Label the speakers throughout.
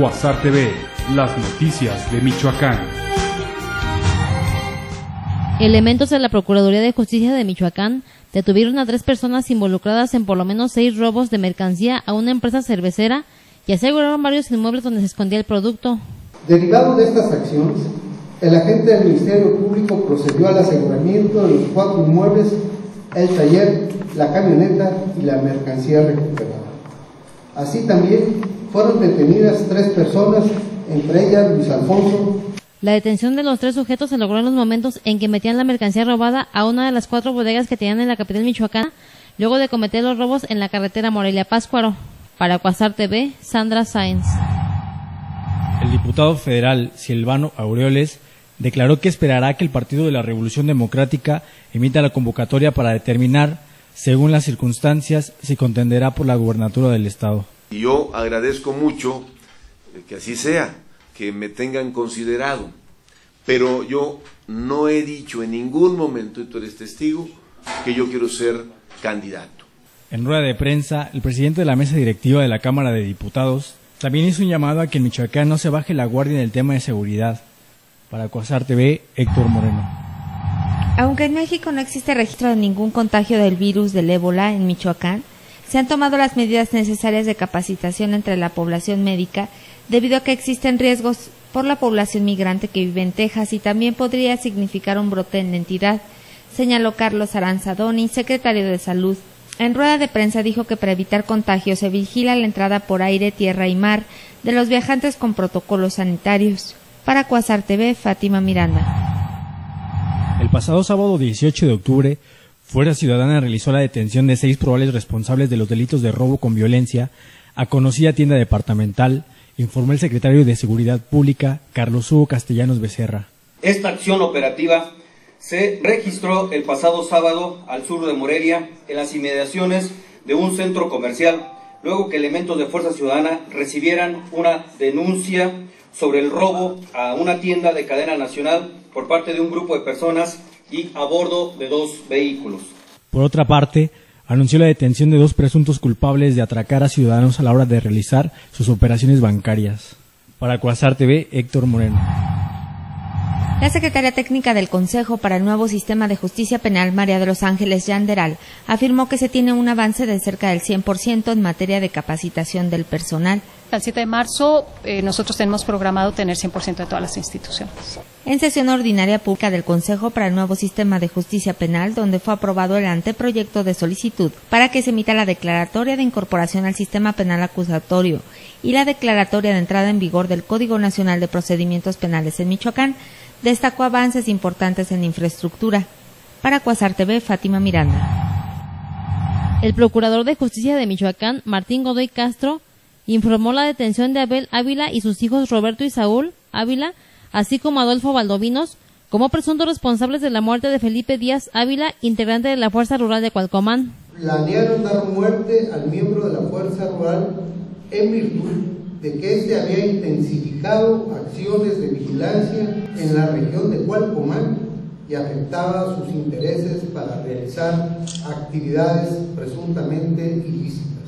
Speaker 1: Cuasar TV, las noticias de Michoacán.
Speaker 2: Elementos de la Procuraduría de Justicia de Michoacán detuvieron a tres personas involucradas en por lo menos seis robos de mercancía a una empresa cervecera y aseguraron varios inmuebles donde se escondía el producto.
Speaker 3: Derivado de estas acciones, el agente del Ministerio Público procedió al aseguramiento de los cuatro inmuebles, el taller, la camioneta y la mercancía recuperada. Así también fueron detenidas tres personas, entre ellas Luis Alfonso,
Speaker 2: la detención de los tres sujetos se logró en los momentos en que metían la mercancía robada a una de las cuatro bodegas que tenían en la capital michoacana, luego de cometer los robos en la carretera Morelia-Páscuaro. Para Cuasar TV, Sandra Sáenz.
Speaker 4: El diputado federal Silvano Aureoles declaró que esperará que el Partido de la Revolución Democrática emita la convocatoria para determinar, según las circunstancias, si contenderá por la gubernatura del Estado.
Speaker 5: Y yo agradezco mucho que así sea que me tengan considerado. Pero yo no he dicho en ningún momento, y tú eres testigo, que yo quiero ser candidato.
Speaker 4: En rueda de prensa, el presidente de la mesa directiva de la Cámara de Diputados también hizo un llamado a que en Michoacán no se baje la guardia en el tema de seguridad. Para Cuasar TV, Héctor Moreno.
Speaker 6: Aunque en México no existe registro de ningún contagio del virus del ébola en Michoacán, se han tomado las medidas necesarias de capacitación entre la población médica debido a que existen riesgos por la población migrante que vive en Texas y también podría significar un brote en la entidad, señaló Carlos Aranzadoni, secretario de Salud. En rueda de prensa dijo que para evitar contagios se vigila la entrada por aire, tierra y mar de los viajantes con protocolos sanitarios. Para Cuasar TV, Fátima Miranda.
Speaker 4: El pasado sábado 18 de octubre, Fuerza Ciudadana realizó la detención de seis probables responsables de los delitos de robo con violencia a conocida tienda departamental informó el secretario de Seguridad Pública, Carlos Hugo Castellanos Becerra.
Speaker 7: Esta acción operativa se registró el pasado sábado al sur de Morelia, en las inmediaciones de un centro comercial, luego que elementos de Fuerza Ciudadana recibieran una denuncia sobre el robo a una tienda de cadena nacional por parte de un grupo de personas y a bordo de dos vehículos.
Speaker 4: Por otra parte, anunció la detención de dos presuntos culpables de atracar a ciudadanos a la hora de realizar sus operaciones bancarias. Para Cuasar TV, Héctor Moreno.
Speaker 6: La secretaria técnica del Consejo para el nuevo sistema de justicia penal, María de los Ángeles Yanderal, afirmó que se tiene un avance de cerca del 100% en materia de capacitación del personal.
Speaker 8: Al 7 de marzo eh, nosotros tenemos programado tener 100% de todas las instituciones.
Speaker 6: En sesión ordinaria pública del Consejo para el nuevo sistema de justicia penal, donde fue aprobado el anteproyecto de solicitud para que se emita la declaratoria de incorporación al sistema penal acusatorio y la declaratoria de entrada en vigor del Código Nacional de Procedimientos Penales en Michoacán, destacó avances importantes en infraestructura. Para Cuasar TV, Fátima Miranda.
Speaker 2: El procurador de justicia de Michoacán, Martín Godoy Castro, informó la detención de Abel Ávila y sus hijos Roberto y Saúl Ávila, así como Adolfo Valdovinos, como presuntos responsables de la muerte de Felipe Díaz Ávila, integrante de la Fuerza Rural de Cualcomán.
Speaker 3: Planearon dar muerte al miembro de la Fuerza Rural en virtud de que éste había intensificado acciones de vigilancia en la región de Cualcomán y afectaba sus intereses para realizar actividades presuntamente ilícitas.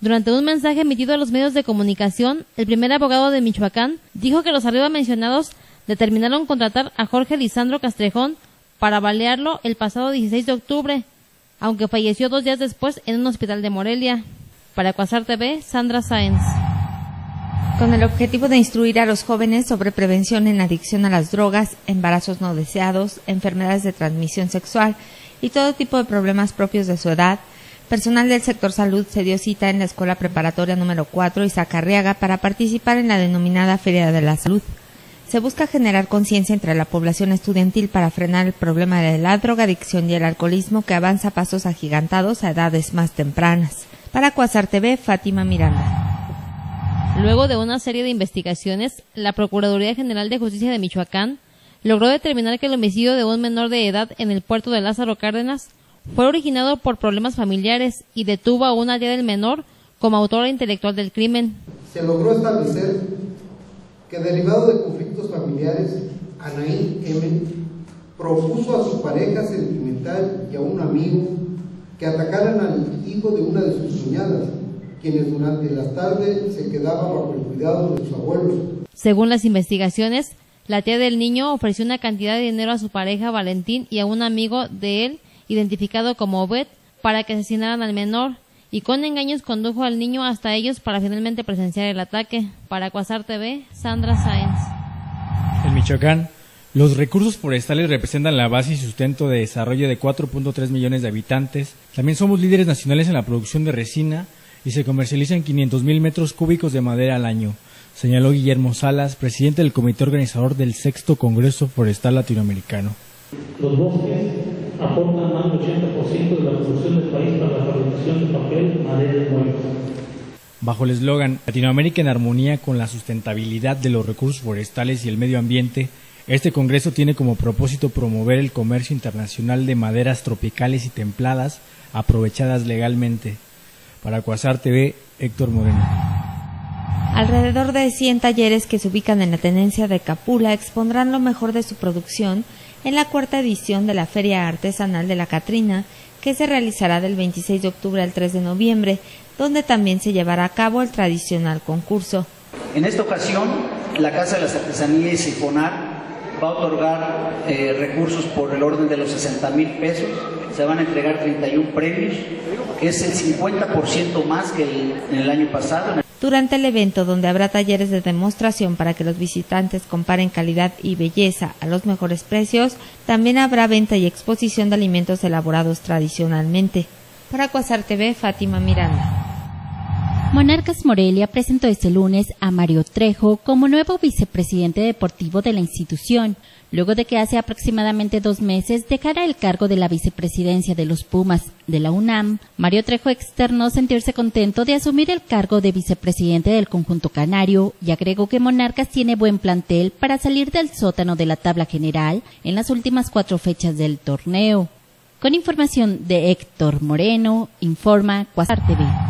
Speaker 2: Durante un mensaje emitido a los medios de comunicación, el primer abogado de Michoacán dijo que los arriba mencionados determinaron contratar a Jorge Lisandro Castrejón para balearlo el pasado 16 de octubre, aunque falleció dos días después en un hospital de Morelia. Para Cuasar TV, Sandra Sáenz
Speaker 6: con el objetivo de instruir a los jóvenes sobre prevención en adicción a las drogas, embarazos no deseados, enfermedades de transmisión sexual y todo tipo de problemas propios de su edad, personal del sector salud se dio cita en la Escuela Preparatoria número 4 Izacarriaga para participar en la denominada Feria de la Salud. Se busca generar conciencia entre la población estudiantil para frenar el problema de la drogadicción y el alcoholismo que avanza a pasos agigantados a edades más tempranas. Para Cuasar TV, Fátima Miranda.
Speaker 2: Luego de una serie de investigaciones, la Procuraduría General de Justicia de Michoacán logró determinar que el homicidio de un menor de edad en el puerto de Lázaro Cárdenas fue originado por problemas familiares y detuvo a una tía del menor como autora intelectual del crimen.
Speaker 3: Se logró establecer que derivado de conflictos familiares, Anaí M. propuso a su pareja sentimental y a un amigo que atacaran al hijo de una de sus cuñadas, quienes durante las tardes se quedaban bajo el cuidado de sus abuelos.
Speaker 2: Según las investigaciones, la tía del niño ofreció una cantidad de dinero a su pareja Valentín y a un amigo de él, identificado como Obed, para que asesinaran al menor, y con engaños condujo al niño hasta ellos para finalmente presenciar el ataque. Para Cuasar TV, Sandra Sáenz.
Speaker 4: En Michoacán, los recursos forestales representan la base y sustento de desarrollo de 4.3 millones de habitantes. También somos líderes nacionales en la producción de resina y se comercializan 500 mil metros cúbicos de madera al año, señaló Guillermo Salas, presidente del comité organizador del sexto Congreso Forestal Latinoamericano.
Speaker 9: Los bosques aportan más del 80% de la producción del país para la fabricación de papel, madera y muebles.
Speaker 4: Bajo el eslogan Latinoamérica en armonía con la sustentabilidad de los recursos forestales y el medio ambiente, este Congreso tiene como propósito promover el comercio internacional de maderas tropicales y templadas aprovechadas legalmente. Para Cuasar TV, Héctor Moreno.
Speaker 6: Alrededor de 100 talleres que se ubican en la tenencia de Capula expondrán lo mejor de su producción en la cuarta edición de la Feria Artesanal de la Catrina, que se realizará del 26 de octubre al 3 de noviembre, donde también se llevará a cabo el tradicional concurso.
Speaker 10: En esta ocasión, la Casa de las Artesanías y Sifonar va a otorgar eh, recursos por el orden de los 60 mil pesos, se van a entregar 31 premios, es el 50% más que en el año pasado.
Speaker 6: Durante el evento, donde habrá talleres de demostración para que los visitantes comparen calidad y belleza a los mejores precios, también habrá venta y exposición de alimentos elaborados tradicionalmente. Para Cuasar TV, Fátima Miranda.
Speaker 11: Monarcas Morelia presentó este lunes a Mario Trejo como nuevo vicepresidente deportivo de la institución, luego de que hace aproximadamente dos meses dejara el cargo de la vicepresidencia de los Pumas de la UNAM. Mario Trejo externó sentirse contento de asumir el cargo de vicepresidente del conjunto canario y agregó que Monarcas tiene buen plantel para salir del sótano de la tabla general en las últimas cuatro fechas del torneo. Con información de Héctor Moreno, informa Cuasar TV.